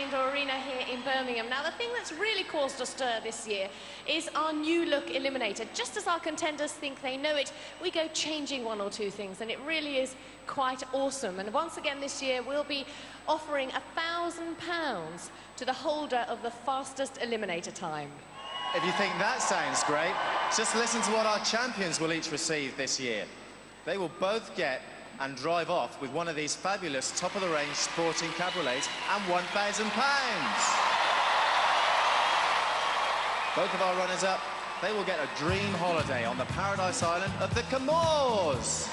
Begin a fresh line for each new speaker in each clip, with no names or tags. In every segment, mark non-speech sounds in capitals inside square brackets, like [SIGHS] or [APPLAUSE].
Indoor Arena here in Birmingham. Now, the thing that's really caused a stir this year is our new look Eliminator. Just as our contenders think they know it, we go changing one or two things, and it really is quite awesome. And once again this year, we'll be offering a thousand pounds to the holder of the fastest Eliminator time.
If you think that sounds great, just listen to what our champions will each receive this year. They will both get and drive off with one of these fabulous top-of-the-range sporting cabriolets and £1,000. Both of our runners-up, they will get a dream holiday on the paradise island of the Comores.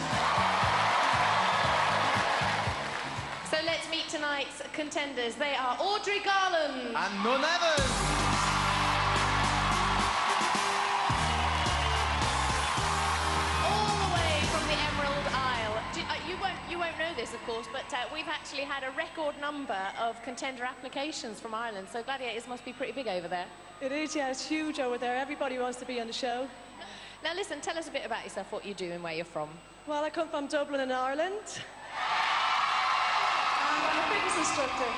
So let's meet tonight's contenders. They are Audrey Garland.
And Non Evans.
You won't know this, of course, but uh, we've actually had a record number of contender applications from Ireland, so Gladiators must be pretty big over there.
It is, yeah, it's huge over there. Everybody wants to be on the show.
Now, listen, tell us a bit about yourself, what you do and where you're from.
Well, I come from Dublin in Ireland. I'm a fitness instructor.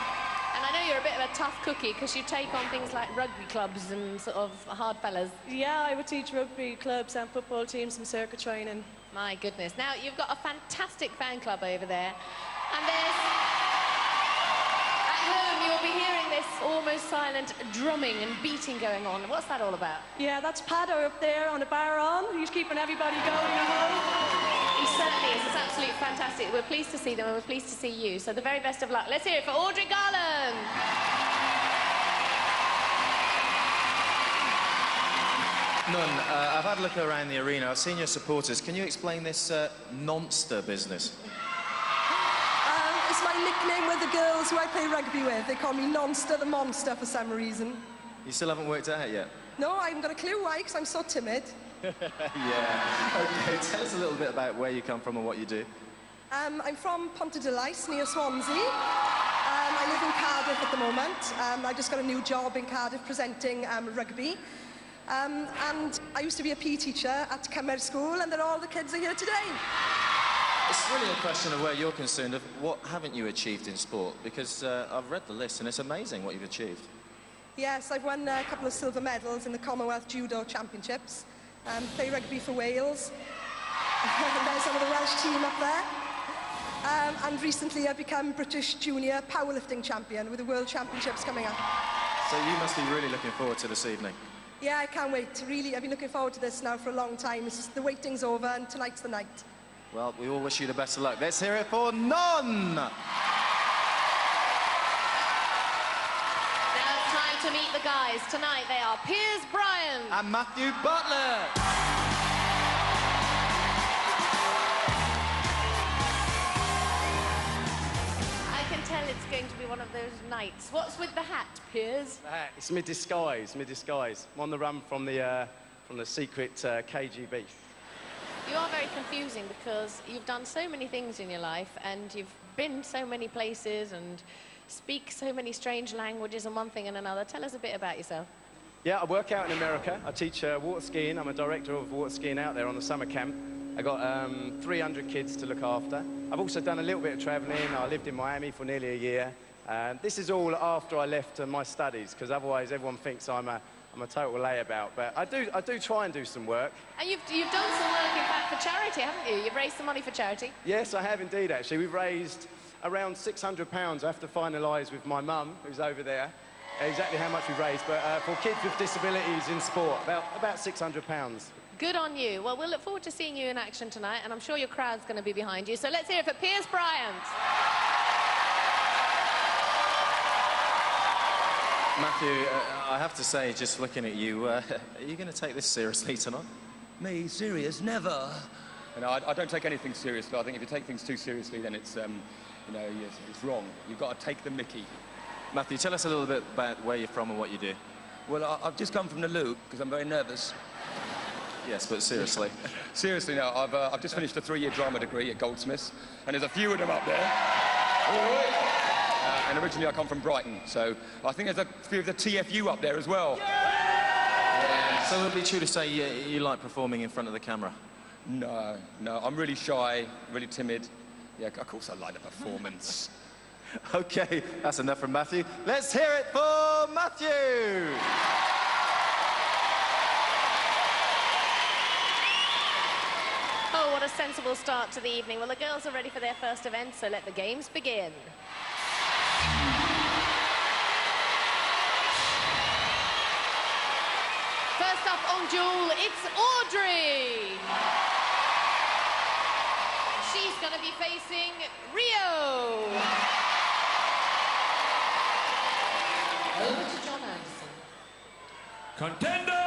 And I know you're a bit of a tough cookie because you take on things like rugby clubs and sort of hard fellas.
Yeah, I would teach rugby clubs and football teams and circuit training.
My goodness. Now, you've got a fantastic fan club over there. And there's... At home, you'll be hearing this almost silent drumming and beating going on. What's that all about?
Yeah, that's Paddo up there on the bodhrán. He's keeping everybody going at home.
He certainly is. It's absolutely fantastic. We're pleased to see them and we're pleased to see you. So the very best of luck. Let's hear it for Audrey Garland.
Non, uh, I've had a look around the arena. I've seen your supporters. Can you explain this uh, nonster business?
Um, it's my nickname with the girls who I play rugby with. They call me Nonster the Monster for some reason.
You still haven't worked out yet?
No, I haven't got a clue why, because I'm so timid. [LAUGHS]
yeah. Okay, tell us a little bit about where you come from and what you do.
Um, I'm from Pontarddulais, near Swansea. Um, I live in Cardiff at the moment. Um, I just got a new job in Cardiff presenting um, rugby. Um, and I used to be a PE teacher at Cymer School, and then all the kids are here today.
It's really a question of where you're concerned of what haven't you achieved in sport? Because uh, I've read the list, and it's amazing what you've achieved.
Yes, I've won a couple of silver medals in the Commonwealth Judo Championships. Um, play rugby for Wales. And [LAUGHS] there's some of the Welsh team up there. Um, and recently I've become British Junior Powerlifting Champion with the World Championships coming up.
So you must be really looking forward to this evening.
Yeah, I can't wait. Really, I've been looking forward to this now for a long time. It's just, the waiting's over and tonight's the night.
Well, we all wish you the best of luck. Let's hear it for Non! Now
it's time to meet the guys. Tonight they are Piers Bryant
and Matthew
Bartlett. Going to be one of those nights. What's with the hat, Piers?
The hat, it's my disguise, my disguise. I'm on the run from the, uh, from the secret uh, KGB.
You are very confusing because you've done so many things in your life and you've been so many places and speak so many strange languages and one thing and another. Tell us a bit about yourself.
Yeah, I work out in America. I teach uh, water skiing. I'm a director of water skiing out there on the summer camp. I got um, 300 kids to look after. I've also done a little bit of travelling. I lived in Miami for nearly a year. Um, this is all after I left uh, my studies, because otherwise everyone thinks I'm a, I'm a total layabout. But I do, I do try and do some work.
And you've, you've done some work, in fact, for charity, haven't you? You've raised some money for charity.
Yes, I have indeed, actually. We've raised around £600. I have to finalise with my mum, who's over there, exactly how much we've raised. But uh, for kids with disabilities in sport, about, about £600.
Good on you. Well, we'll look forward to seeing you in action tonight, and I'm sure your crowd's going to be behind you. So let's hear it for Piers Bryant.
Matthew, uh, I have to say, just looking at you, uh, [LAUGHS] are you going to take this seriously tonight?
Me? Serious? Never. You know, I, I, don't take anything seriously. I think if you take things too seriously, then it's, um, you know, it's, it's wrong. You've got to take the mickey.
Matthew, tell us a little bit about where you're from and what you do.
Well, I, have just come from the loo because I'm very nervous.
Yes, but seriously. [LAUGHS]
seriously now, I've, uh, I've just finished a three-year drama degree at Goldsmiths, and there's a few of them up there. Uh, and originally I come from Brighton, so I think there's a few of the TFU up there as well.
Yeah. So would it be true to say you, you like performing in front of the camera?
No, no, I'm really shy, really timid. Yeah, of course I like the performance. [LAUGHS]
Okay, that's enough from Matthew. Let's hear it for Matthew!
Oh, what a sensible start to the evening. Well, the girls are ready for their first event, so let the games begin. First up on duel, it's Audrey. She's going to be facing Rio. Over to John Anderson.
Contender ready!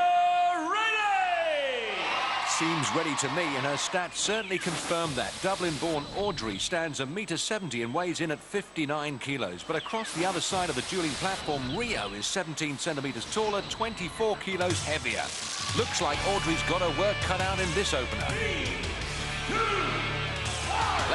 Seems ready to me, and her stats certainly confirm that. Dublin-born Audrey stands a metre 70 and weighs in at 59 kilos. But across the other side of the dueling platform, Rio is 17 centimetres taller, 24 kilos heavier. Looks like Audrey's got her work cut out in this opener.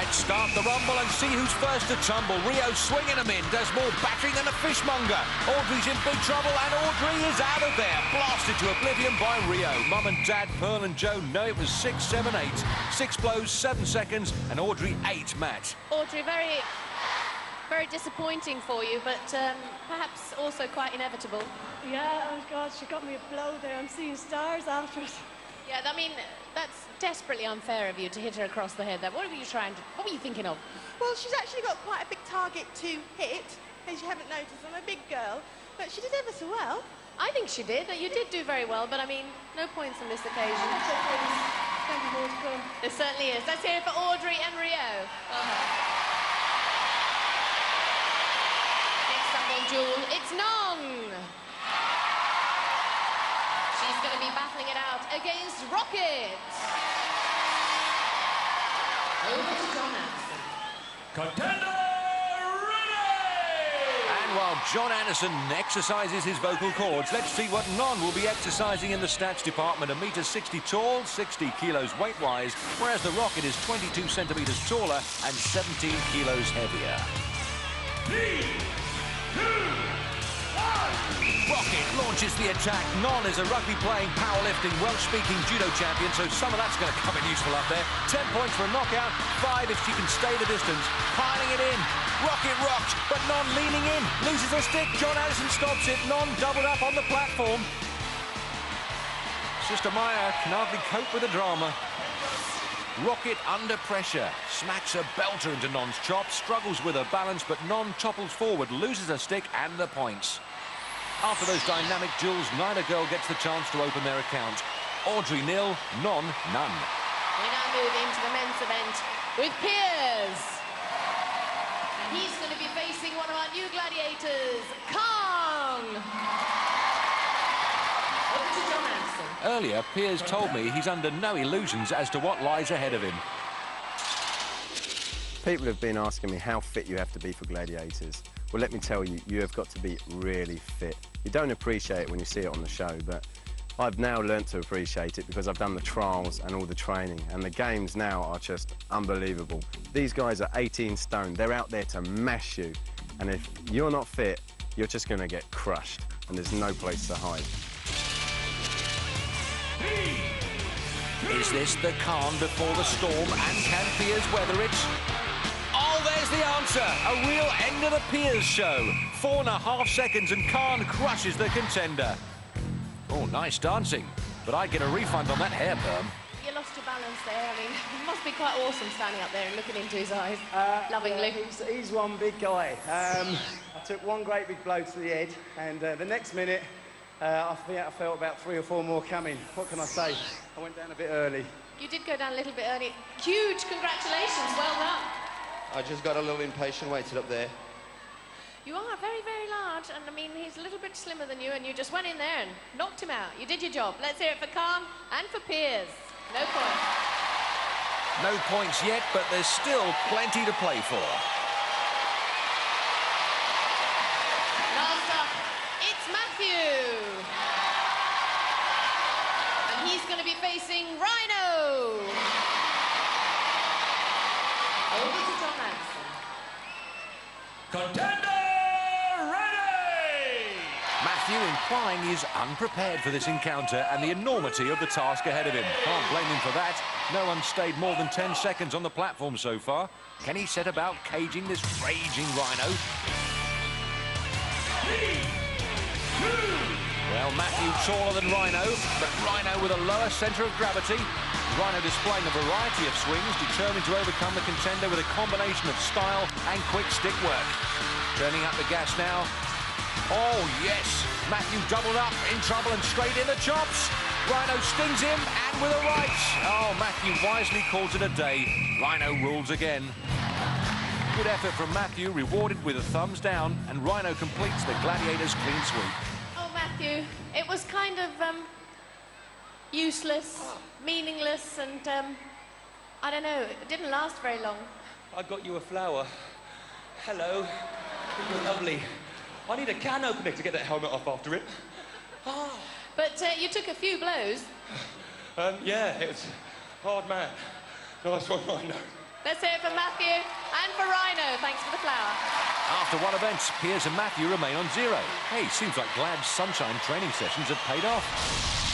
Let's start the rumble and see who's first to tumble. Rio swinging him in, does more battering than a fishmonger. Audrey's in big trouble and Audrey is out of there. Blasted to oblivion by Rio. Mum and Dad, Pearl and Joe know it was six, seven, eight. Six blows, seven seconds, and Audrey eight, Matt.
Audrey, very, very disappointing for you, but um, perhaps also quite inevitable.
Yeah, oh God, she got me a blow there. I'm seeing stars after it.
Yeah, I mean, that's desperately unfair of you to hit her across the head there. What were you trying to, what were you thinking of?
Well, she's actually got quite a big target to hit, as you haven't noticed. I'm a big girl, but she did ever so well.
I think she did. You did do very well, but I mean, no points on this occasion.
Plenty more to come.
There certainly is. Let's hear it for Audrey and Rio. Well done. Next up on duel, it's Non. She's going to be battling it out against Rocket. Over to John Anderson.
Contender ready!
And while John Anderson exercises his vocal cords, let's see what Non will be exercising in the stats department. A metre 60 tall, 60 kilos weight-wise, whereas the Rocket is 22 centimetres taller and 17 kilos heavier.
Three, two,
Rocket launches the attack. Non is a rugby-playing, powerlifting, Welsh-speaking judo champion, so some of that's going to come in useful up there. Ten points for a knockout, five if she can stay the distance. Piling it in. Rocket rocked, but Non leaning in. Loses a stick. John Anderson stops it. Non doubled up on the platform. Sister Maya can hardly cope with the drama. Rocket under pressure. Smacks a belter into Non's chop. Struggles with her balance, but Non topples forward, loses a stick and the points. After those dynamic duels, neither girl gets the chance to open their account. Audrey nil, Non none.
We now move into the men's event with Piers. And he's going to be facing one of our new gladiators, Khan. Over to John Anderson.
Earlier, Piers told me he's under no illusions as to what lies ahead of him.
People have been asking me how fit you have to be for gladiators. Well, let me tell you, you have got to be really fit. You don't appreciate it when you see it on the show, but I've now learnt to appreciate it because I've done the trials and all the training, and the games now are just unbelievable. These guys are 18 stone. They're out there to mash you, and if you're not fit, you're just going to get crushed, and there's no place to hide.
Is this the calm before the storm, and can Piers weather it? There's the answer. A real end of the Piers show. Four and a half seconds, and Khan crushes the contender. Oh, nice dancing. But I'd get a refund on that hair perm.
You lost your balance there. I mean, [LAUGHS] it must be quite awesome standing up there and looking into his eyes lovingly.
He's, he's one big guy. Um, I took one great big blow to the head, and uh, the next minute, uh, I, think I felt about three or four more coming. What can I say? I went down a bit early.
You did go down a little bit early. Huge congratulations. Well done.
I just got a little impatient, waited up there.
You are very, very large, and I mean, he's a little bit slimmer than you, and you just went in there and knocked him out. You did your job. Let's hear it for Khan and for Piers. No points.
No points yet, but there's still plenty to play for.
Last up, it's Matthew. And he's going to be facing Rhino. Over to John Anderson.
Contender ready!
Matthew in Klein is unprepared for this encounter and the enormity of the task ahead of him. Can't blame him for that. No one stayed more than 10 seconds on the platform so far. Can he set about caging this raging rhino? Well, Matthew taller than Rhino, but Rhino with a lower centre of gravity. Rhino displaying a variety of swings, determined to overcome the contender with a combination of style and quick stick work. Turning up the gas now. Oh, yes. Matthew doubled up, in trouble and straight in the chops. Rhino stings him, and with a right. Oh, Matthew wisely calls it a day. Rhino rules again. Good effort from Matthew, rewarded with a thumbs down, and Rhino completes the Gladiators' clean sweep.
Oh, Matthew, it was kind of um, useless, meaningless, and um, I don't know, it didn't last very long.
I got you a flower. Hello. You're lovely. I need a can opener to get that helmet off after it.
But uh, you took a few blows.
Um, yeah, it was hard man. Nice one, Rhino.
Let's hear it for Matthew and for Rhino. Thanks for the flower.
After one event, Piers and Matthew remain on zero. Hey, seems like Glad's sunshine training sessions have paid off.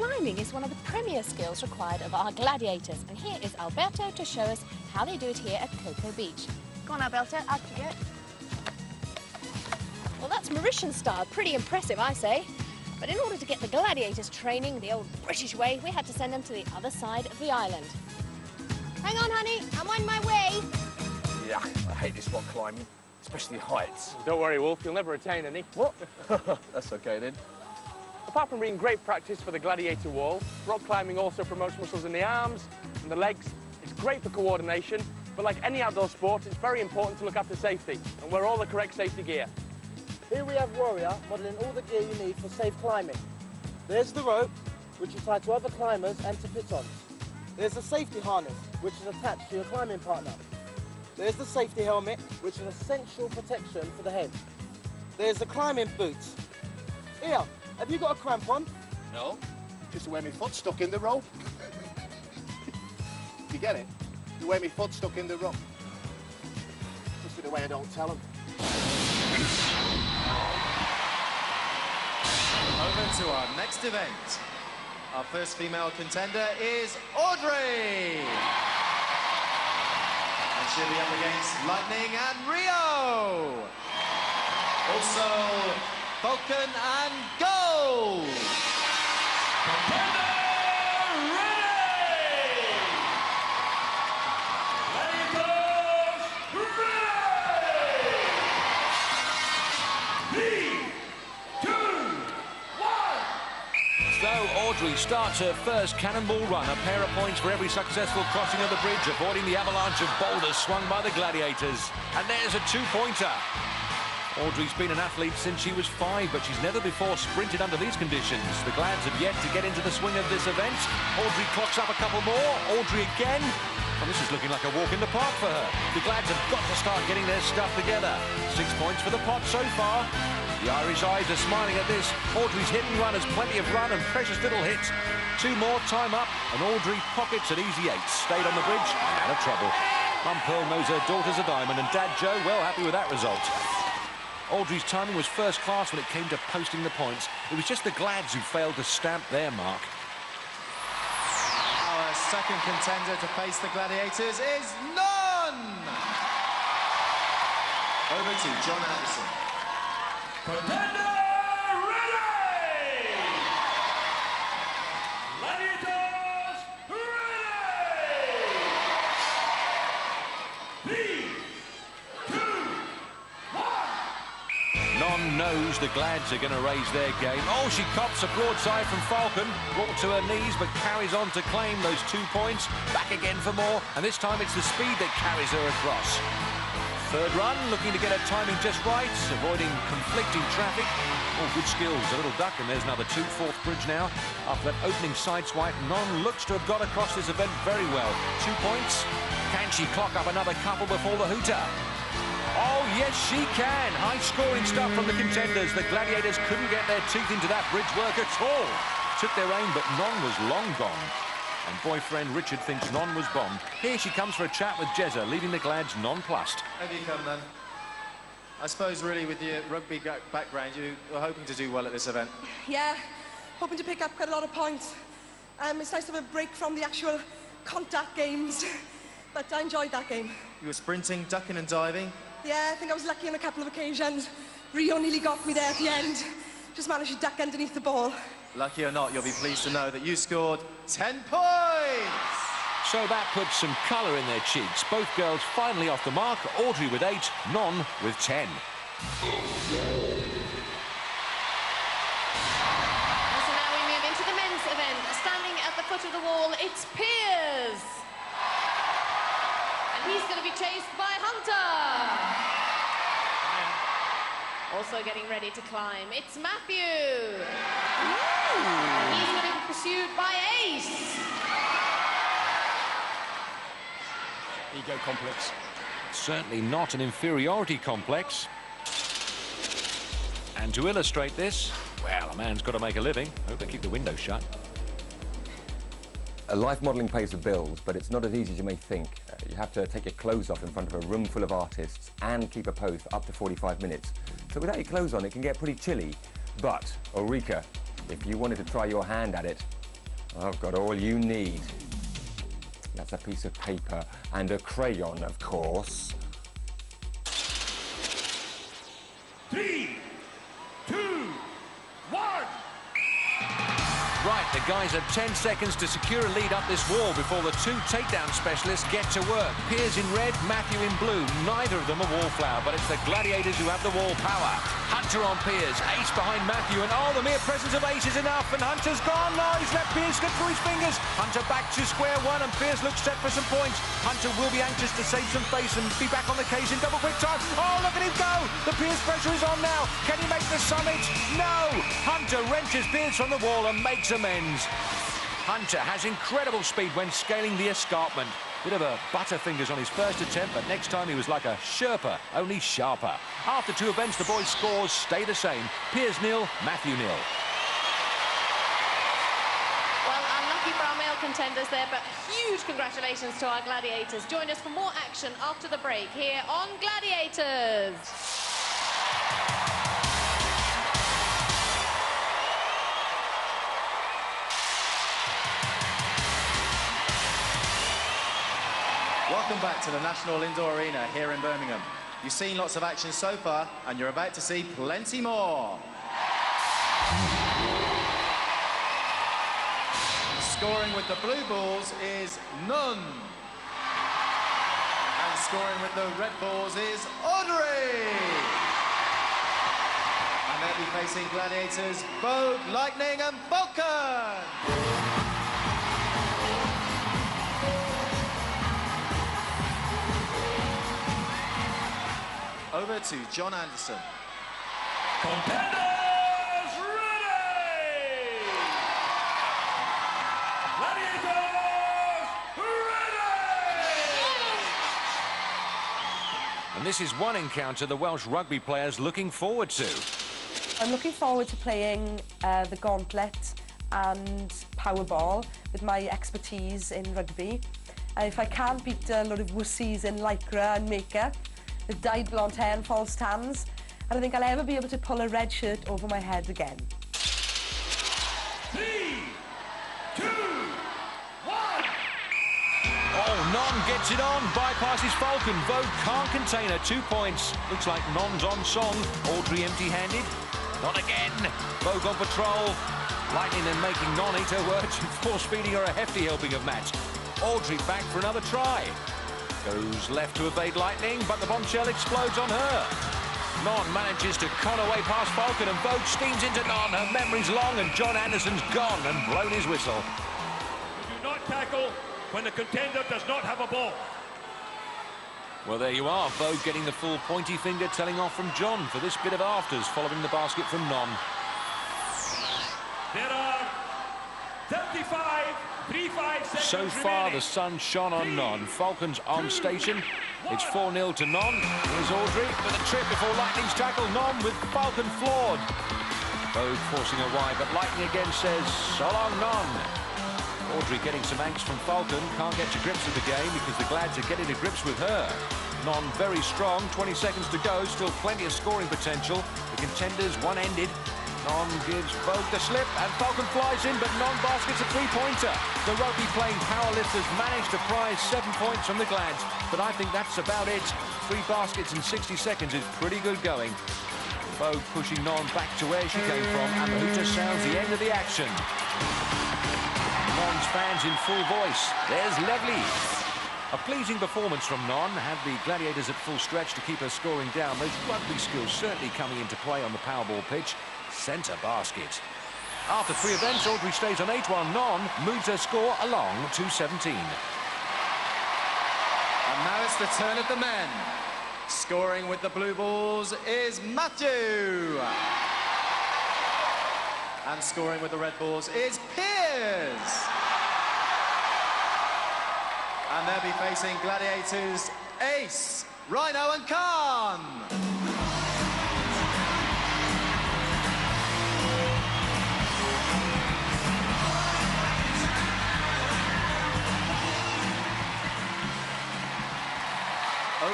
Climbing is one of the premier skills required of our gladiators, and here is Alberto to show us how they do it here at Cocoa Beach. Go on, Alberto, out you go. Well, that's Mauritian style, pretty impressive, I say. But in order to get the gladiators training the old British way, we had to send them to the other side of the island. Hang on, honey, I'm on my way.
Yeah, I hate this rock climbing, especially heights.
Don't worry, Wolf, you'll never attain any.
What? [LAUGHS] That's okay then.
Apart from being great practice for the gladiator wall, rock climbing also promotes muscles in the arms and the legs. It's great for coordination, but like any outdoor sport, it's very important to look after safety and wear all the correct safety gear.
Here we have Warrior modelling all the gear you need for safe climbing. There's the rope, which you tie to other climbers and to pitons. There's the safety harness, which is attached to your climbing partner. There's the safety helmet, which is essential protection for the head. There's the climbing boots. Here, have you got a cramp on?
No, just the way my foot stuck in the rope. you get it? The way my foot stuck in the rope. Just the way I don't tell them.
Over to our next event. Our first female contender is Audrey. And she'll be up against Lightning and Rio. Also, Falcon and Gold.
So Audrey starts her first cannonball run, a pair of points for every successful crossing of the bridge, avoiding the avalanche of boulders swung by the gladiators. And there's a two-pointer. Audrey's been an athlete since she was five, but she's never before sprinted under these conditions. The Glads have yet to get into the swing of this event. Audrey clocks up a couple more. Audrey again. And this is looking like a walk in the park for her. The Glads have got to start getting their stuff together. Six points for the pot so far. The Irish eyes are smiling at this. Audrey's hit and run has plenty of run and precious little hits. Two more, time up, and Audrey pockets an easy eight. Stayed on the bridge and out of trouble. Mum Pearl knows her daughter's a diamond, and Dad Joe well happy with that result. Audrey's timing was first class when it came to posting the points. It was just the Glads who failed to stamp their mark.
Our second contender to face the Gladiators is Non. Over to John Anderson.
Contender
knows the Glads are going to raise their game. Oh, she cops a broadside from Falcon, brought to her knees, but carries on to claim those two points. Back again for more, and this time it's the speed that carries her across. Third run, looking to get her timing just right, avoiding conflicting traffic. Oh, good skills, a little duck, and there's another two, fourth bridge now. After that opening side swipe, Non looks to have got across this event very well. Two points. Can she clock up another couple before the hooter? Yes, she can. High-scoring stuff from the contenders. The Gladiators couldn't get their teeth into that bridge work at all. took their aim, but Non was long gone. And boyfriend Richard thinks Non was bombed. Here she comes for a chat with Jezza, leaving the Glads nonplussed.
Have you come then? I suppose really with your rugby background, you were hoping to do well at this event. [SIGHS]
Yeah, hoping to pick up quite a lot of points. Um, it's nice to have a break from the actual contact games, [LAUGHS] but I enjoyed that game.
You were sprinting, ducking and diving.
Yeah, I think I was lucky on a couple of occasions. Rio nearly got me there at the end. Just managed to duck underneath the ball.
Lucky or not, you'll be pleased to know that you scored 10 points!
So that puts some colour in their cheeks. Both girls finally off the mark. Audrey with eight, Non with ten.
And so now we move into the men's event. Standing at the foot of the wall, it's Piers. He's going to be chased by Hunter. Also getting ready to climb, it's Matthew. He's going to be pursued by Ace.
Ego complex.
Certainly not an inferiority complex. And to illustrate this, well, a man's got to make a living. Hope they keep the window shut.
Uh, Life modelling pays the bills, but it's not as easy as you may think. You have to take your clothes off in front of a room full of artists and keep a pose for up to 45 minutes. So without your clothes on, it can get pretty chilly. But, Ulrika, if you wanted to try your hand at it, I've got all you need. That's a piece of paper and a crayon, of course.
Three,
the guys have 10 seconds to secure a lead up this wall before the two takedown specialists get to work. Piers in red, Matthew in blue. Neither of them a wallflower, but it's the gladiators who have the wall power. Hunter on Piers, Ace behind Matthew, and oh, the mere presence of Ace is enough, and Hunter's gone. No, he's let Piers slip through his fingers. Hunter back to square one, and Piers looks set for some points. Hunter will be anxious to save some face and be back on the case in double quick time. Oh, look at him go! The Piers pressure is on now. Can he make the summit? No! Hunter wrenches Piers from the wall and makes amends. Hunter has incredible speed when scaling the escarpment. Bit of a butterfingers on his first attempt, but next time he was like a Sherpa, only sharper. After two events, the boys' scores stay the same. Piers nil, Matthew nil.
Well, unlucky for our male contenders there, but huge congratulations to our gladiators. Join us for more action after the break here on Gladiators.
Welcome back to the National Indoor Arena here in Birmingham. You've seen lots of action so far, and you're about to see plenty more. Scoring with the blue balls is Non. And scoring with the red balls is Audrey. And they'll be facing gladiators Vogue, Lightning and Falcon. Over to John Anderson.
Contenders ready! Gladiators ready!
And this is one encounter the Welsh rugby players looking forward to.
I'm looking forward to playing uh, the gauntlet and powerball with my expertise in rugby. And if I can't beat a lot of wussies in lycra and makeup, with dyed blonde hair and false tans, I don't think I'll ever be able to pull a red shirt over my head again.
Three, two, one.
Oh, Non gets it on, bypasses Falcon. Vogue can't contain her, two points. Looks like Non's on song. Audrey empty-handed. Not again. Vogue on patrol. Lightning then making Non eat her words [LAUGHS] and force feeding her a hefty helping of match. Audrey back for another try. Goes left to evade Lightning, but the bombshell explodes on her. Non manages to con away past Falcon and Vogue steams into Non. Her memory's long and John Anderson's gone and blown his whistle.
Do not tackle when the contender does not have a ball.
Well, there you are. Vogue getting the full pointy finger telling off from John for this bit of afters following the basket from Non.
There are 35, 35 seconds
So far, the sun shone on Non. Falcons on station. It's 4-0 to Non. Here's Audrey with a trip before Lightning's tackle. Non with Falcon floored. Vogue forcing a wide, but Lightning again says, so long, Non. Audrey getting some angst from Falcon, can't get to grips with the game because the Glads are getting to grips with her. Non very strong, 20 seconds to go, still plenty of scoring potential. The contenders one-ended. Non gives Vogue the slip, and Falcon flies in, but Non baskets a three-pointer. The rugby playing powerlifters managed to prize seven points from the Glads, but I think that's about it. Three baskets in 60 seconds is pretty good going. Vogue pushing Non back to where she came from, and the sounds the end of the action. Non's fans in full voice. There's Lovely. A pleasing performance from Non had the Gladiators at full stretch to keep her scoring down. Those rugby skills certainly coming into play on the Powerball pitch. Centre basket. After three events, Audrey stays on 8-1 non, moves her score along to 17.
And now it's the turn of the men. Scoring with the blue balls is Matthew. And scoring with the red balls is Piers. And they'll be facing Gladiators Ace, Rhino and Khan.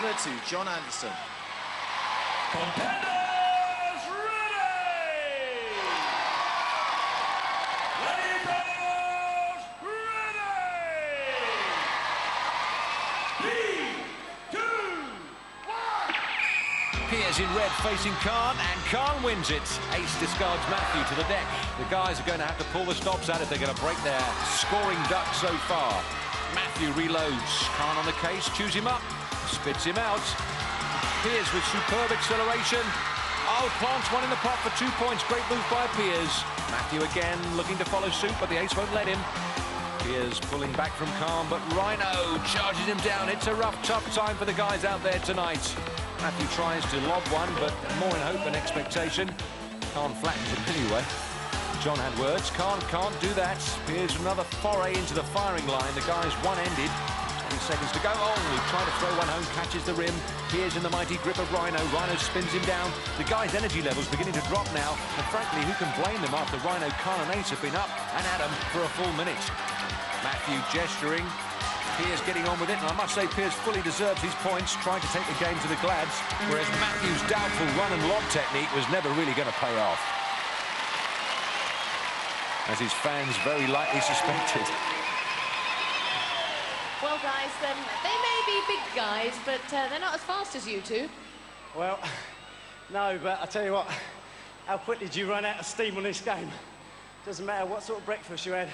Over to John Anderson.
Contenders ready! Gladiators ready! Three, two,
Piers in red facing Khan, and Khan wins it. Ace discards Matthew to the deck. The guys are going to have to pull the stops out if they're going to break their scoring duck so far. Matthew reloads. Khan on the case, chews him up, spits him out. Piers with superb acceleration. Oh, plants one in the pot for two points. Great move by Piers. Matthew again looking to follow suit, but the ace won't let him. Piers pulling back from Khan, but Rhino charges him down. It's a rough, tough time for the guys out there tonight. Matthew tries to lob one, but more in hope than expectation. Khan flattens him anyway. John had words. Khan can't do that. Piers another foray into the firing line. The guy's one-ended. 20 seconds to go. Oh, he tried to throw one home, catches the rim. Piers in the mighty grip of Rhino. Rhino spins him down. The guy's energy levels beginning to drop now. And frankly, who can blame them after Rhino, Khan and Ace have been up and at him for a full minute. Matthew gesturing. Piers getting on with it, and I must say Piers fully deserves his points, trying to take the game to the Glads, whereas Matthew's doubtful run and lob technique was never really going to pay off. As his fans very likely suspected.
Well, guys, um, they may be big guys, but uh, they're not as fast as you two.
Well, [LAUGHS] no, but I tell you what, how quickly do you run out of steam on this game? Doesn't matter what sort of breakfast you had,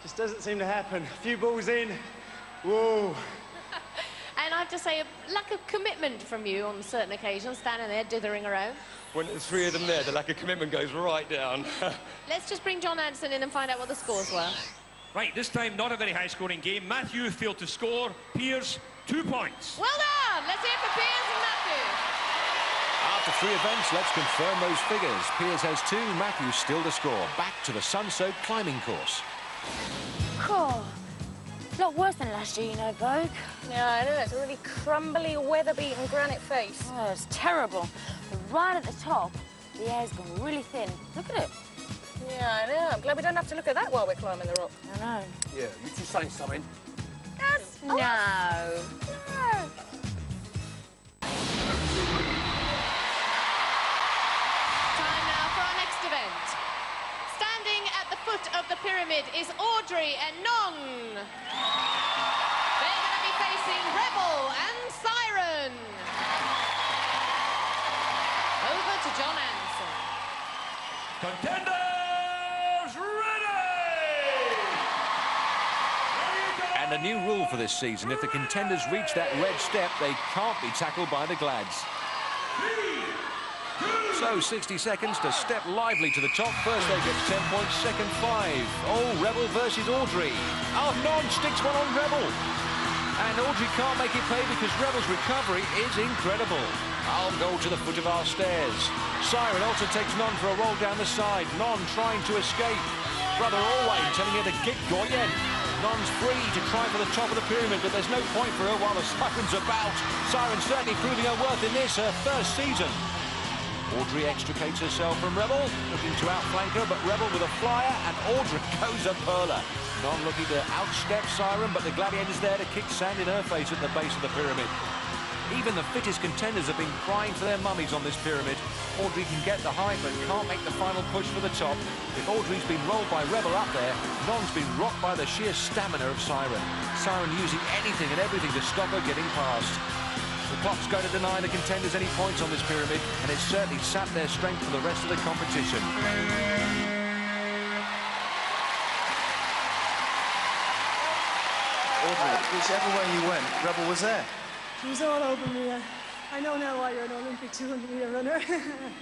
just doesn't seem to happen. A few balls in, whoa. [LAUGHS]
And I have to say, a lack of commitment from you on certain occasions, standing there dithering around.
When there's three of them there, the lack of commitment goes right down. [LAUGHS]
Let's just bring John Anderson in and find out what the scores were.
Right, this time not a very high-scoring game. Matthew failed to score. Piers, two points.
Well done! Let's hear it for Piers and Matthew.
After three events, let's confirm those figures. Piers has two, Matthew still to score. Back to the sun-soaked climbing course.
Oh, a lot worse than last year, you know, Vogue. Yeah, I know. It's a really crumbly, weather-beaten granite face. Oh, it's terrible. But right at the top, the air's gone really thin. Look at it. Yeah, I know. I'm glad we don't have to look at that while we're climbing the rock. I know.
Yeah, you two saying something?
Yes. No. Oh, no.
Time now for our next event. Standing at the foot of the pyramid is Audrey and Non. They're going to be facing Rebel and Siren. Over to John Anderson.
Contenders
And a new rule for this season, if the contenders reach that red step, they can't be tackled by the Glads. So 60 seconds to step lively to the top. First they get 10 points, second five. Oh, Rebel versus Audrey. Oh, Non sticks one on Rebel. And Audrey can't make it pay because Rebel's recovery is incredible. I'll go to the foot of our stairs. Siren also takes Non for a roll down the side. Non trying to escape. Brother Orway telling her to get Goyen. Non's free to try for the top of the pyramid, but there's no point for her while the Siren's about. Siren certainly proving her worth in this, her first season. Audrey extricates herself from Rebel, looking to outflank her, but Rebel with a flyer, and Audrey [LAUGHS] goes a perler. Non looking to outstep Siren, but the Gladiator's there to kick sand in her face at the base of the pyramid. Even the fittest contenders have been crying for their mummies on this pyramid. Audrey can get the height, but can't make the final push for the top. If Audrey's been rolled by Rebel up there, Non's been rocked by the sheer stamina of Siren. Siren using anything and everything to stop her getting past. The clock's going to deny the contenders any points on this pyramid, and it's certainly sapped their strength for the rest of the competition.
Audrey, whichever way you went, Rebel was there.
It was all over me. Uh, I know now why you're an Olympic 200 meter runner.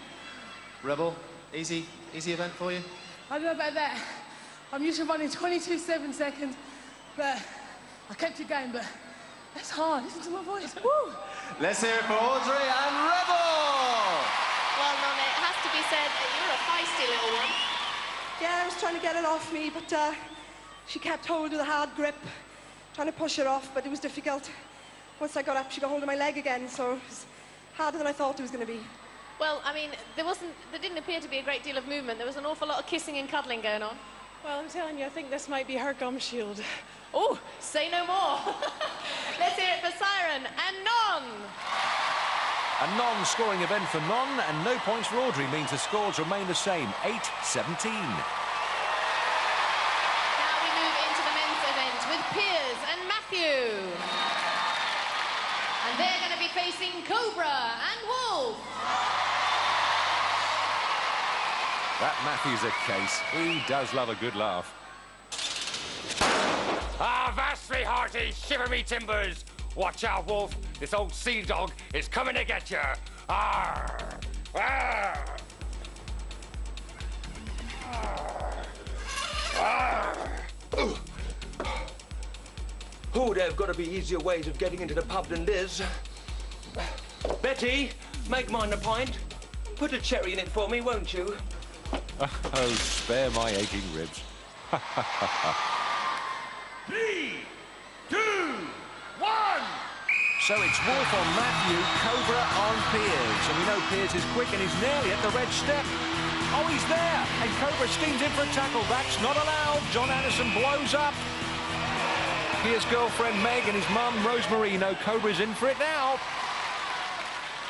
[LAUGHS]
Rebel, easy, easy event for you?
I don't know about that. I'm used to running 22 7 seconds, but I kept it going, but that's hard. Listen to my voice. Woo!
Let's hear it for Audrey and Rebel!
Well, Nonna, it has to be said that you're a feisty little one.
Yeah, I was trying to get it off me, but uh, she kept hold of the hard grip, trying to push her off, but it was difficult. Once I got up, she got hold of my leg again, so it was harder than I thought it was going to be.
Well, I mean, there wasn't, there didn't appear to be a great deal of movement. There was an awful lot of kissing and cuddling going on.
Well, I'm telling you, I think this might be her gum shield.
Oh, say no more. [LAUGHS] Let's hear it for Siren and Non.
A non-scoring event for Non, and no points for Audrey means the scores remain the same, 8-17.
Now we move into the men's event with Piers and Matthew. And they're going to be facing Cobra and Wolf.
That Matthew's a case. He does love a good laugh.
Ah, vast me hearty, shiver me timbers. Watch out, Wolf. This old sea dog is coming to get you. Arr! Arr!
Oh, there have got to be easier ways of getting into the pub than this. Betty, make mine a pint. Put a cherry in it for me, won't you? [LAUGHS]
oh, spare my aching ribs. [LAUGHS]
Three, two, one.
So it's Wolf on Matthew, Cobra on Piers. And we know Piers is quick and he's nearly at the red step. Oh, he's there. And Cobra steams in for a tackle. That's not allowed. John Anderson blows up. Piers' girlfriend Meg and his mum Rosemary know Cobra's in for it now.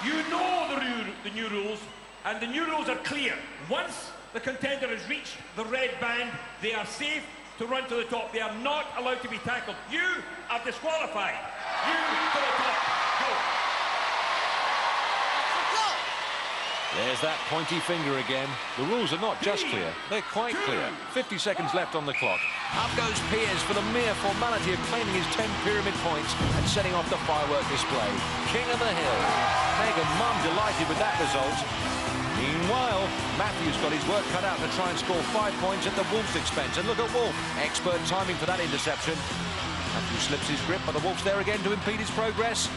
You know the, ru- the new rules, and the new rules are clear. Once the contender has reached the red band, they are safe to run to the top. They are not allowed to be tackled. You are disqualified. You to the top. Go.
There's that pointy finger again. The rules are not just clear, they're quite clear. 50 seconds left on the clock. Up goes Piers for the mere formality of claiming his 10 pyramid points and setting off the firework display. King of the hill. Meg and Mum delighted with that result. Meanwhile, Matthew's got his work cut out to try and score five points at the Wolf's expense. And look at Wolf, expert timing for that interception. Matthew slips his grip, but the Wolf's there again to impede his progress.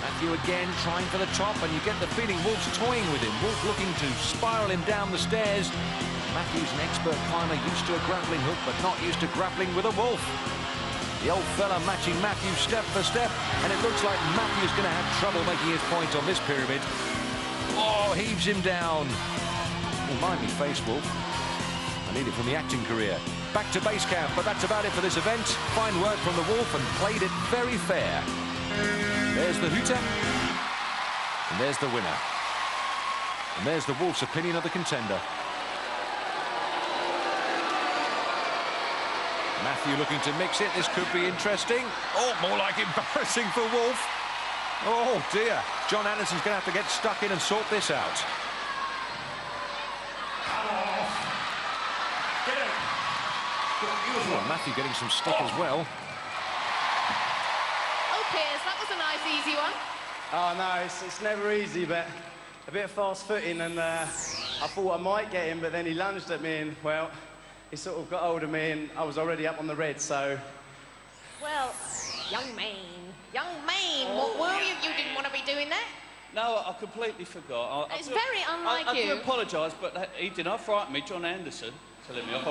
Matthew again trying for the top, and you get the feeling Wolf's toying with him. Wolf looking to spiral him down the stairs. Matthew's an expert climber, used to a grappling hook, but not used to grappling with a wolf. The old fella matching Matthew step for step, and it looks like Matthew's going to have trouble making his point on this pyramid. Oh, heaves him down. Oh, mind me face, Wolf. I need it from the acting career. Back to base camp, but that's about it for this event. Fine work from the Wolf and played it very fair. There's the hooter. And there's the winner. And there's the Wolf's opinion of the contender. Matthew looking to mix it. This could be interesting. Oh, more like embarrassing for Wolf. Oh, dear. John Anderson's going to have to get stuck in and sort this out. Oh, Matthew getting some stick as well.
Oh, Piers, that was a nice, easy one.
Oh, no, it's, it's never easy, but a bit of fast footing, and uh, I thought I might get him, but then he lunged at me, and, well, he sort of got hold of me, and I was already up on the red, so...
Well, young man, young man, what were you? You didn't want to be doing that.
No, I completely forgot. I,
It's
I,
very unlike
I, I do apologise, but he did not frighten me, John Anderson, telling me off.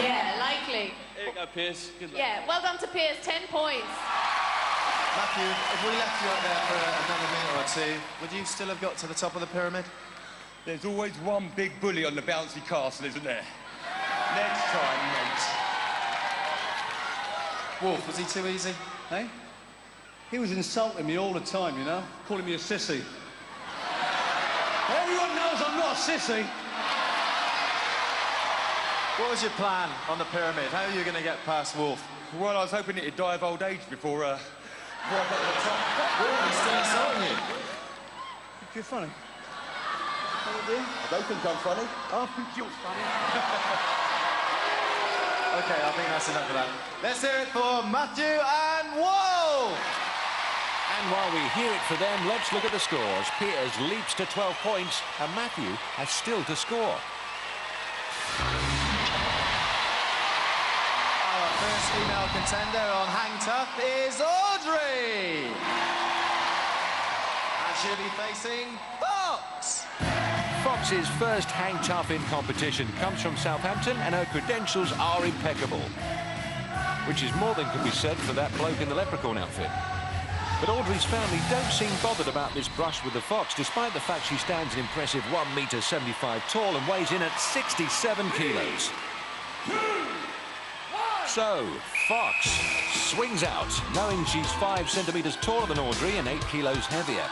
Yeah, likely.
Here you go, Piers. Good luck.
Yeah, well done to Piers, 10 points.
Matthew, if we left you up there for another minute or two, would you still have got to the top of the pyramid?
There's always one big bully on the bouncy castle, isn't there? Next time, mate.
Wolf, was he too easy?
Hey? He was insulting me all the time, you know, calling me a sissy. Everyone knows I'm not a sissy.
What was your plan on the pyramid? How are you going to get past Wolf?
Well, I was hoping it'd die of old age before, uh, before I got to the top.
Wolf, he's still insulting you.
Think you're funny?
I don't think I'm funny.
I think you're funny. [LAUGHS]
Okay, I think that's enough of that. Let's hear it for Matthew and Wolf!
And while we hear it for them, let's look at the scores. Piers leaps to 12 points, and Matthew has still to score.
Our first female contender on Hang Tough is Audrey! And she'll be facing Fox!
Fox's first hang tough in competition comes from Southampton and her credentials are impeccable. Which is more than can be said for that bloke in the leprechaun outfit. But Audrey's family don't seem bothered about this brush with the Fox, despite the fact she stands an impressive 1 metre 75 tall and weighs in at 67 kilos. So, Fox swings out, knowing she's 5 centimetres taller than Audrey and 8 kilos heavier.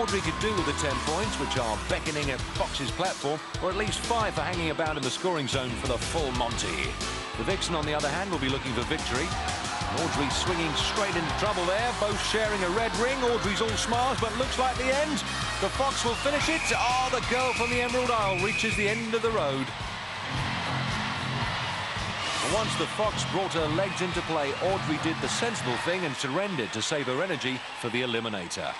Audrey could do with the 10 points, which are beckoning at Fox's platform, or at least 5 for hanging about in the scoring zone for the full Monty. The Vixen, on the other hand, will be looking for victory. Audrey swinging straight into trouble there, both sharing a red ring. Audrey's all smiles, but looks like the end. The Fox will finish it. Oh, the girl from the Emerald Isle reaches the end of the road. Once the Fox brought her legs into play, Audrey did the sensible thing and surrendered to save her energy for the Eliminator.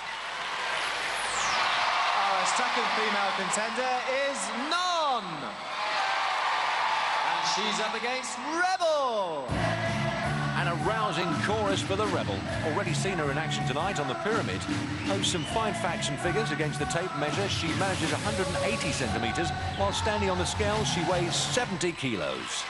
Our second female contender is Non! And she's up against Rebel!
And a rousing chorus for the Rebel. Already seen her in action tonight on the Pyramid. Posts some fine facts and figures against the tape measure. She manages 180 centimetres, while standing on the scales she weighs 70 kilos.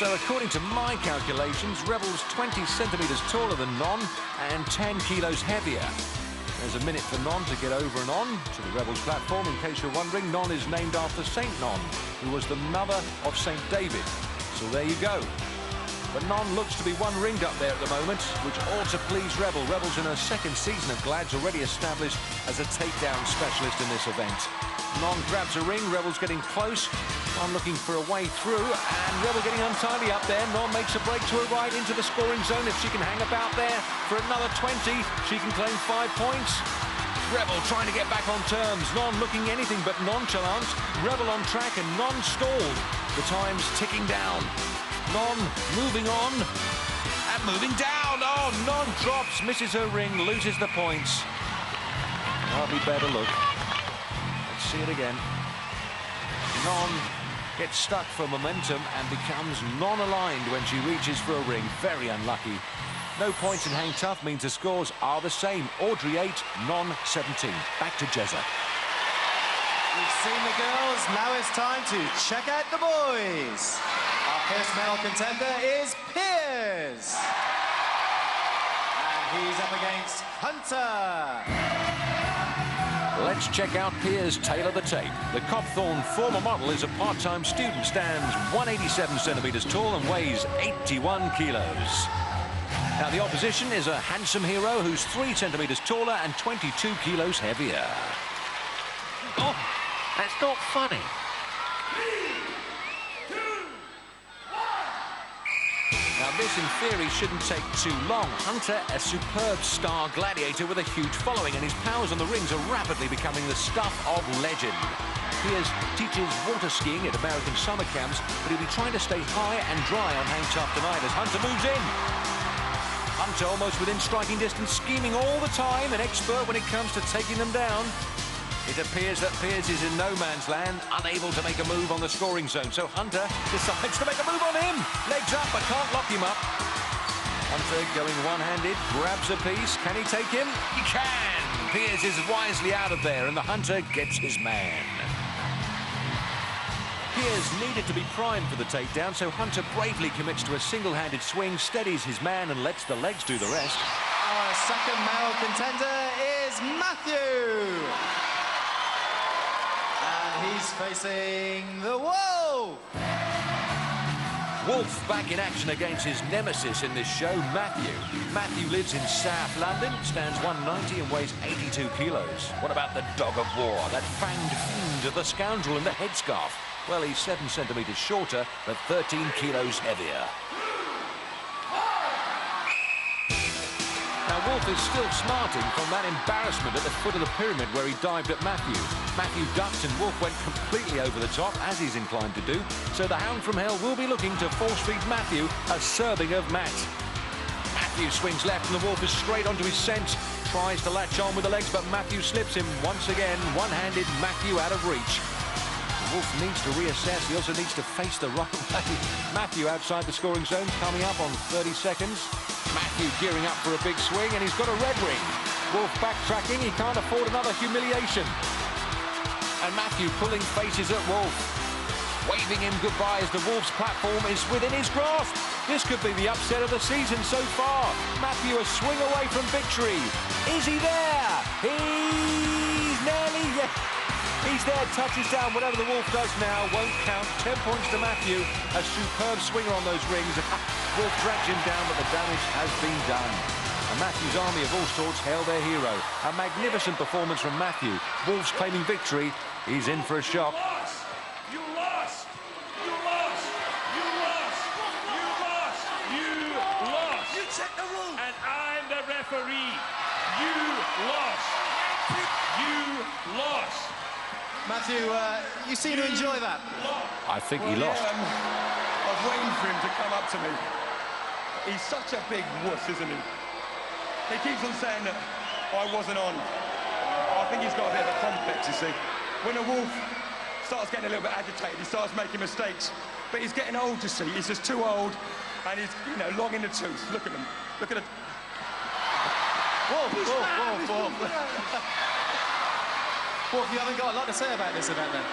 So according to my calculations, Rebel's 20 centimetres taller than Non and 10 kilos heavier. There's a minute for Non to get over and on to the Rebels platform. In case you're wondering, Non is named after Saint Non, who was the mother of Saint David. So there you go. But Non looks to be one-ringed up there at the moment, which ought to please Rebel. Rebel's in her second season of Glads, already established as a takedown specialist in this event. Non grabs a ring, Rebel's getting close. Non looking for a way through, and Rebel getting untidy up there. Non makes a break to her right into the scoring zone. If she can hang about there for another 20, she can claim five points. Rebel trying to get back on terms. Non looking anything but nonchalant. Rebel on track and Non stalled. The time's ticking down. Non moving on and moving down. Oh, Non drops, misses her ring, loses the points. Hardly better look. See it again. Non gets stuck for momentum and becomes non-aligned when she reaches for a ring. Very unlucky. No points in hang tough means the scores are the same. Audrey 8, Non 17. Back to Jezza.
We've seen the girls, now it's time to check out the boys. Our first male contender is Piers. And he's up against Hunter.
Let's check out Piers Taylor the tape. The Copthorne former model is a part-time student, stands 187 centimetres tall and weighs 81 kilos. Now, the opposition is a handsome hero who's 3 centimetres taller and 22 kilos heavier.
Oh, that's not funny.
This, in theory, shouldn't take too long. Hunter, a superb star gladiator with a huge following, and his powers on the rings are rapidly becoming the stuff of legend. Piers teaches water skiing at American summer camps, but he'll be trying to stay high and dry on Hang Tough tonight as Hunter moves in. Hunter almost within striking distance, scheming all the time, an expert when it comes to taking them down. It appears that Piers is in no man's land, unable to make a move on the scoring zone. So Hunter decides to make a move on him. Legs up, but can't lock him up. Hunter going one-handed, grabs a piece. Can he take him? He can! Piers is wisely out of there, and the Hunter gets his man. Piers needed to be primed for the takedown, so Hunter bravely commits to a single-handed swing, steadies his man and lets the legs do the rest.
Our second male contender is Matthew. He's facing the Wolf.
Wolf back in action against his nemesis in this show, Matthew. Matthew lives in South London, stands 190 and weighs 82 kilos. What about the dog of war, that fanged fiend, of the scoundrel in the headscarf? Well, he's 7 centimetres shorter, but 13 kilos heavier. Now, Wolf is still smarting from that embarrassment at the foot of the pyramid where he dived at Matthew. Matthew ducked and Wolf went completely over the top, as he's inclined to do. So the Hound from Hell will be looking to force-feed Matthew a serving of Matt. Matthew swings left and the Wolf is straight onto his scent. Tries to latch on with the legs, but Matthew slips him once again. One-handed Matthew out of reach. Wolf needs to reassess. He also needs to face the [LAUGHS] right way. Matthew outside the scoring zone, coming up on 30 seconds. Matthew gearing up for a big swing, and he's got a red ring. Wolf backtracking. He can't afford another humiliation. And Matthew pulling faces at Wolf. Waving him goodbye as the Wolf's platform is within his grasp. This could be the upset of the season so far. Matthew a swing away from victory. Is he there? He's nearly there. He's there, touches down. Whatever the Wolf does now won't count. 10 points to Matthew. A superb swinger on those rings. Wolf drags him down, but the damage has been done. And Matthew's army of all sorts hail their hero. A magnificent performance from Matthew. Wolves claiming victory. He's in for a shock.
You lost! You lost! You lost! You lost! You lost! You check the rules! And I'm the referee. You lost! You lost!
Matthew, uh, you seem to enjoy that.
I think
Well,
he lost.
yeah, um, I was waiting for him to come up to me. He's such a big wuss, isn't he? He keeps on saying that I wasn't on. I think he's got a bit of a complex, you see. When a wolf starts getting a little bit agitated, he starts making mistakes. But he's getting old, you see. He's just too old, and he's, you know, long in the tooth. Look at him. Look at it.
Wolf, Wolf, Wolf, Wolf. Wolf, you haven't got a lot to say about this event then.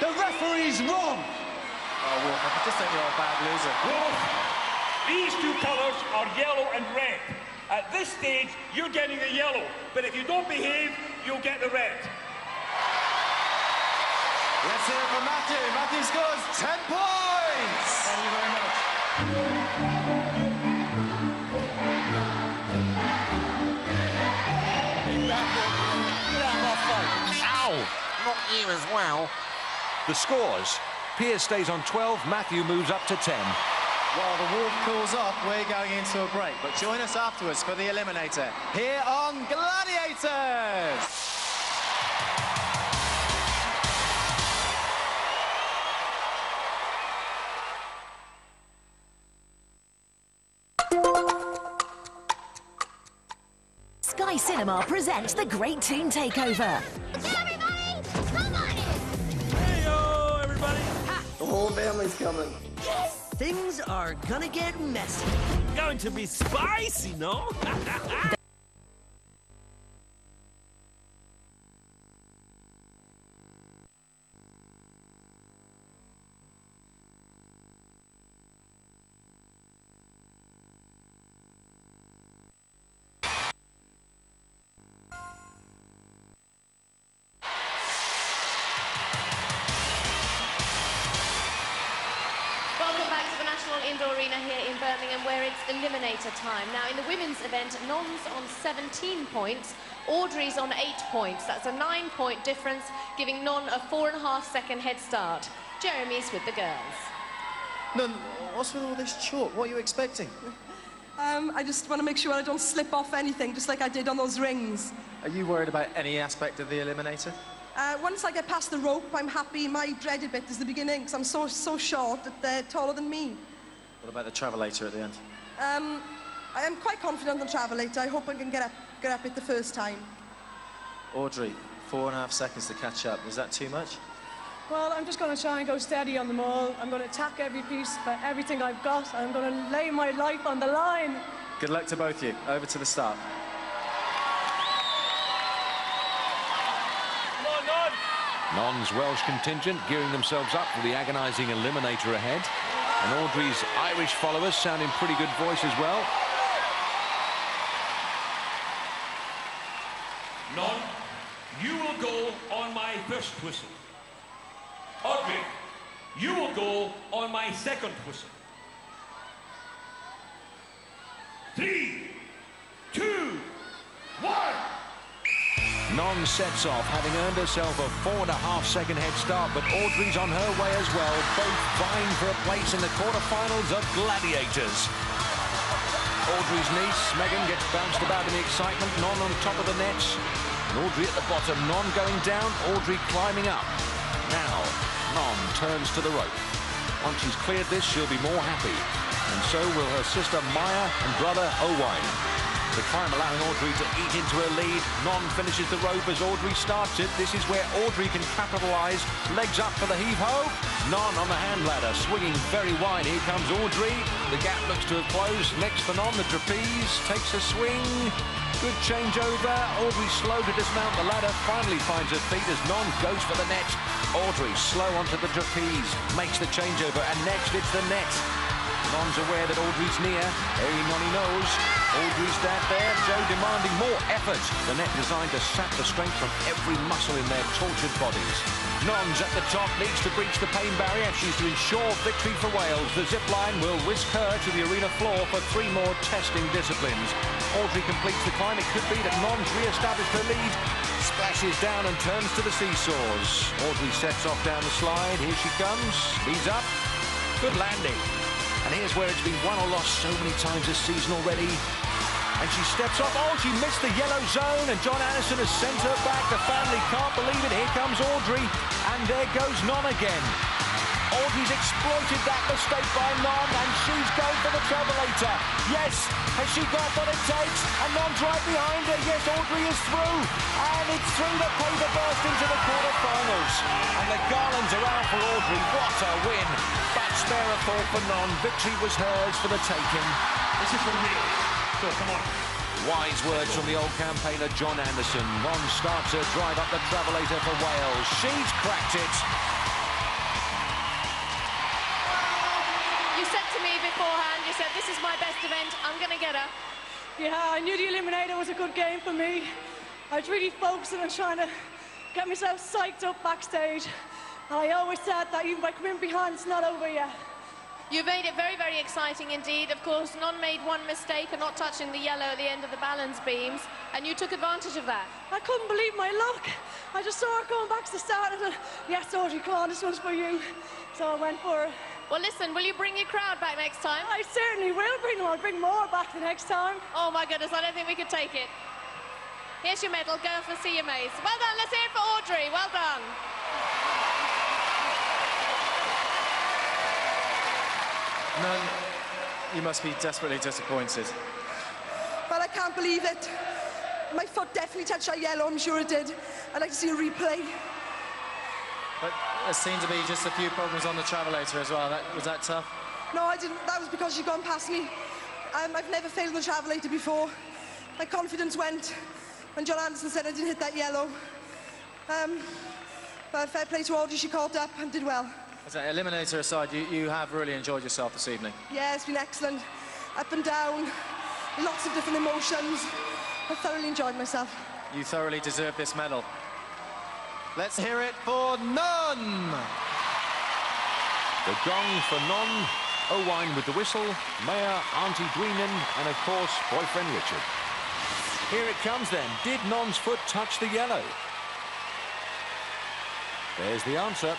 The referee's wrong.
Oh, Wolf, I just think you're a bad loser.
Wolf, these two colours are yellow and red. At this stage, you're getting the yellow, but if you don't behave, you'll get the red.
Let's hear it from Matthew. Matthew scores 10 points.
Thank you very much.
You as well. The scores. Piers stays on 12, Matthew moves up to 10.
While the Wolf cools off, we're going into a break. But join us afterwards for the Eliminator here on Gladiators.
Sky Cinema presents the Great Toon Takeover.
The whole family's coming. Yes!
Things are gonna get messy.
Going to be spicy, no? [LAUGHS]
Indoor Arena here in Birmingham, where it's eliminator time. Now, in the women's event, Non's on 17 points, Audrey's on 8 points. That's a nine-point difference, giving Non a four and a half second head start. Jeremy's with the girls.
Non, what's with all this chalk? What are you expecting? [LAUGHS]
Um, I just want to make sure I don't slip off anything, just like I did on those rings.
Are you worried about any aspect of the Eliminator?
Uh, once I get past the rope, I'm happy. My dreaded bit is the beginning, because I'm so, so short that they're taller than me.
What about the Travelator at the end?
Um, I am quite confident on Travelator. I hope I can get up, get up it the first time.
Audrey, four and a half seconds to catch up. Was that too much?
Well, I'm just going to try and go steady on them all. I'm going to attack every piece, but everything I've got. I'm going to lay my life on the line.
Good luck to both of you. Over to the start.
Come on, Nod.
Non's Welsh contingent gearing themselves up for the agonising eliminator ahead. And Audrey's Irish followers sound in pretty good voice as well.
Non, you will go on my first whistle. Audrey, you will go on my second whistle. Three, two, one.
Non sets off, having earned herself a four and a half second head start, but Audrey's on her way as well, both vying for a place in the quarterfinals of Gladiators. Audrey's niece, Megan, gets bounced about in the excitement, Non on top of the nets, Audrey at the bottom, Non going down, Audrey climbing up. Now, Non turns to the rope. Once she's cleared this, she'll be more happy. And so will her sister Maya and brother Owain. The climb allowing Audrey to eat into her lead. Non finishes the rope as Audrey starts it. This is where Audrey can capitalise. Legs up for the heave-ho. Non on the hand ladder, swinging very wide. Here comes Audrey. The gap looks to have closed. Next for Non, the trapeze. Takes a swing. Good changeover. Audrey slow to dismount the ladder. Finally finds her feet as Non goes for the net. Audrey slow onto the trapeze. Makes the changeover. And next it's the net. Non's aware that Audrey's near. Hey, Nonny knows. Audrey's down there. Joe demanding more effort. The net designed to sap the strength from every muscle in their tortured bodies. Non's at the top, needs to breach the pain barrier. She's to ensure victory for Wales. The zip line will whisk her to the arena floor for three more testing disciplines. Audrey completes the climb. It could be that Non's re-established her lead. Splashes down and turns to the seesaws. Audrey sets off down the slide. Here she comes. Speeds up. Good landing. And here's where it's been won or lost so many times this season already. And she steps off. Oh, she missed the yellow zone, and John Anderson has sent her back. The family can't believe it. Here comes Audrey, and there goes Non again. Audrey's exploited that mistake by Non, and she's going for the treble travelator. Yes, has she got what it takes? And Non's right behind her. Yes, Audrey is through, and it's through the paper burst into the quarterfinals. And the garlands are out for Audrey. What a win! But spare a thought for Non. Victory was hers for the taking.
This is for real. So, come on.
Wise words from the old campaigner John Anderson. Non-starter drive up the travelator for Wales. She's cracked it.
You said to me beforehand, you said, this is my best event, I'm going to get her.
Yeah, I knew the Eliminator was a good game for me. I was really focusing on trying to get myself psyched up backstage. And I always said that even by coming behind, it's not over yet.
You made it very, very exciting indeed. Of course, Non made one mistake of not touching the yellow at the end of the balance beams, and you took advantage of that.
I couldn't believe my luck. I just saw her going back to the start and I said, yes, Audrey, come on, this one's for you. So I went for it.
Well, listen, will you bring your crowd back next time?
I certainly will bring them. I'll bring more back the next time.
Oh, my goodness, I don't think we could take it. Here's your medal. Go for CMAs. Well done. Let's hear it for Audrey. Well done.
Non, you must be desperately disappointed.
But I can't believe it. My foot definitely touched that yellow, I'm sure it did. I'd like to see a replay.
But there seemed to be just a few problems on the travelator as well. That, was that tough?
No, I didn't. That was because she'd gone past me. Um, I've never failed on the travelator before. My confidence went when John Anderson said I didn't hit that yellow. Um, but fair play to Audrey, she caught up and did well.
As an eliminator aside, you, you have really enjoyed yourself this evening.
Yeah, it's been excellent. Up and down, lots of different emotions. I thoroughly enjoyed myself.
You thoroughly deserve this medal. Let's hear it for Non!
The gong for Non, Owain with the whistle, Maya, Auntie Greenan, and of course, boyfriend Richard. Here it comes then. Did Non's foot touch the yellow? There's the answer.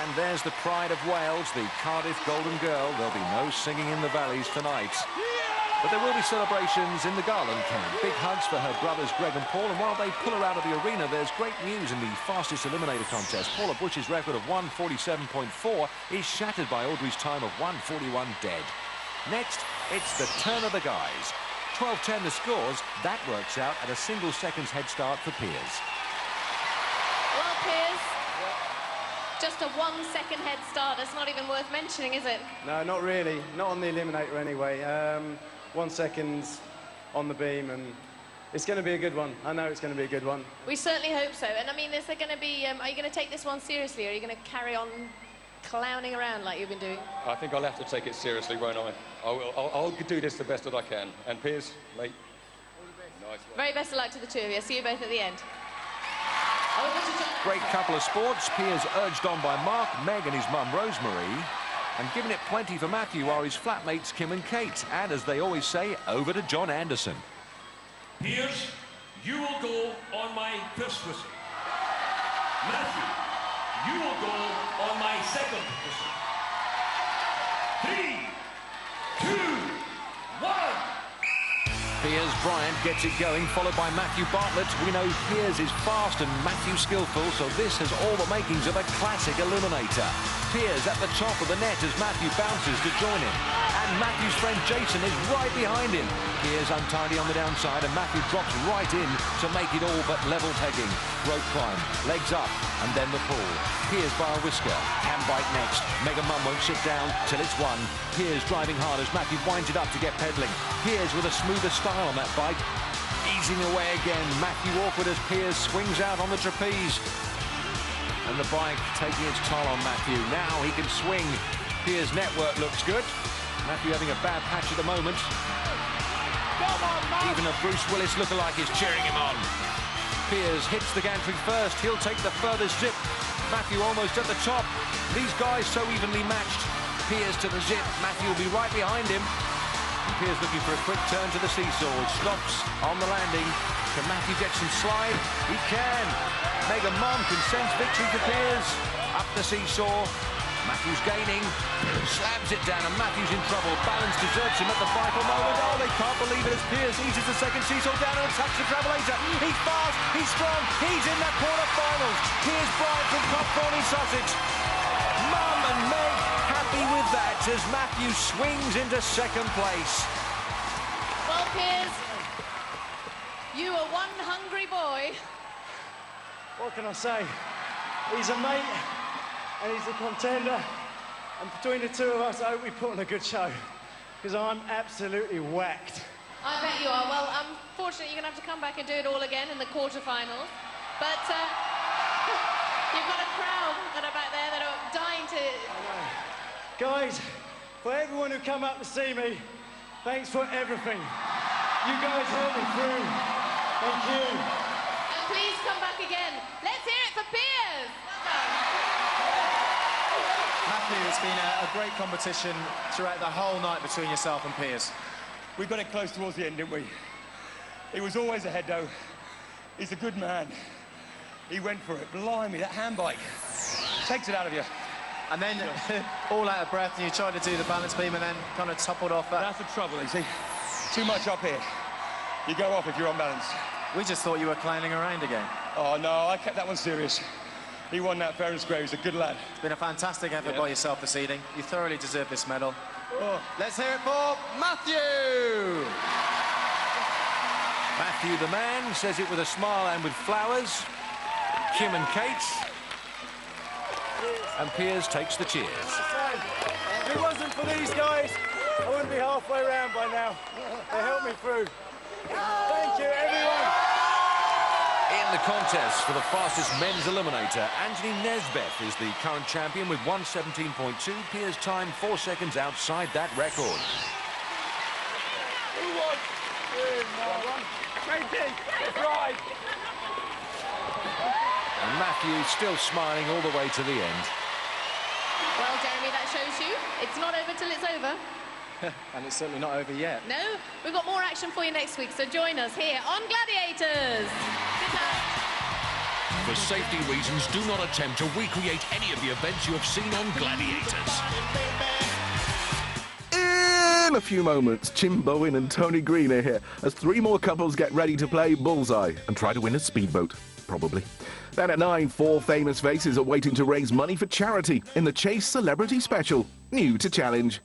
And there's the pride of Wales, the Cardiff Golden Girl. There'll be no singing in the valleys tonight. But there will be celebrations in the Garland camp. Big hugs for her brothers Greg and Paul. And while they pull her out of the arena, there's great news in the fastest eliminator contest. Paula Bush's record of 147.4 is shattered by Audrey's time of 141 dead. Next, it's the turn of the guys. 12-10 the scores. That works out at a single second's head start for Piers.
Well, Piers, just a one-second head start. It's not even worth mentioning, is it?
No, not really. Not on the eliminator anyway. Um, one second on the beam and It's going to be a good one. I know it's going to be a good one.
We certainly hope so. And I mean, is there going to be? Um, are you going to take this one seriously, or are you going to carry on clowning around like you've been doing?
I think I'll have to take it seriously, won't I? I will, I'll, I'll do this the best that I can. And Piers, mate, nice one.
Very best of luck to the two of you. See you both at the end.
Great couple of sports. Piers urged on by Mark, Meg and his mum Rosemary. And giving it plenty for Matthew are his flatmates Kim and Kate. And as they always say, over to John Anderson.
Piers, you will go on my first whistle. Matthew, you will go on my second whistle. Three,
Piers Bryant gets it going, followed by Matthew Bartlett. We know Piers is fast and Matthew skillful, so this has all the makings of a classic eliminator. Piers at the top of the net as Matthew bounces to join him. And Matthew's friend Jason is right behind him. Piers untidy on the downside and Matthew drops right in to make it all but level pegging. Rope climb, legs up, and then the pull. Piers by a whisker, hand bike next. Mega Mum won't sit down till it's won. Piers driving hard as Matthew winds it up to get pedaling. Piers with a smoother style on that bike. Easing away again, Matthew awkward as Piers swings out on the trapeze. And the bike taking its toll on Matthew. Now he can swing. Piers' network looks good. Matthew having a bad patch at the moment. Even a Bruce Willis lookalike is cheering him on. Piers hits the gantry first. He'll take the furthest zip. Matthew almost at the top. These guys so evenly matched. Piers to the zip. Matthew will be right behind him. And Piers looking for a quick turn to the seesaw. Stops on the landing. Can Matthew some slide? He can. Mega Mom can sense victory for Piers. Up the seesaw. Matthew's gaining, slams it down, and Matthew's in trouble. Balance deserts him at the vital moment. Oh, they can't believe it as Piers eases the second seesaw down and attacks the Travelator. He's fast, he's strong, he's in the quarter-finals. Piers Bryant from in Sussex. That as Matthew swings into second place.
Well, Piers, you are one hungry boy.
What can I say? He's a mate and he's a contender. And between the two of us, I hope we put on a good show because I'm absolutely whacked.
I bet you are. Well, unfortunately, you're going to have to come back and do it all again in the quarterfinals. But uh, [LAUGHS] you've got a crowd that are back there that are dying to...
Guys, for everyone who come up to see me, thanks for everything. You guys helped me through. Thank you.
And please come back again. Let's hear it for Piers.
Matthew, it's been a, a great competition throughout the whole night between yourself and Piers.
We got it close towards the end, didn't we? He was always ahead, though. He's a good man. He went for it. Blimey, that hand bike takes it out of you.
And then [LAUGHS] all out of breath, and you tried to do the balance beam and then kind of toppled off that.
That's the trouble, you see. Too much up here. You go off if you're unbalanced.
We just thought you were clowning around again.
Oh, no, I kept that one serious. He won that fair and square. He's a good lad.
It's been a fantastic effort
Yeah.
by yourself this evening. You thoroughly deserve this medal.
Oh.
Let's hear it for Matthew!
Matthew the man says it with a smile and with flowers. Kim and Kate. And Piers takes the cheers.
If it wasn't for these guys, I wouldn't be halfway around by now. They helped me through. Thank you, everyone.
In the contest for the fastest men's eliminator, Anthony Nesbeth is the current champion with 117.2. Piers time four seconds outside that record.
Who won? Katie, right.
And Matthew still smiling all the way to the end.
Well, Jeremy, that shows you it's not over till it's over. [LAUGHS]
and it's certainly not over yet.
No, we've got more action for you next week, so join us here on Gladiators. Good night.
For safety reasons, do not attempt to recreate any of the events you have seen on Gladiators.
In a few moments, Jim Bowen and Tony Green are here as three more couples get ready to play Bullseye and try to win a speedboat. Probably. Then at nine, four famous faces are waiting to raise money for charity in the Chase Celebrity Special. New to challenge.